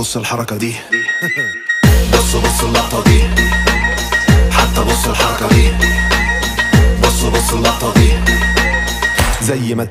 بص الحركة دي. بص بص اللقطة دي. حتى بص الحركة دي. بص بص اللقطة دي. زي ما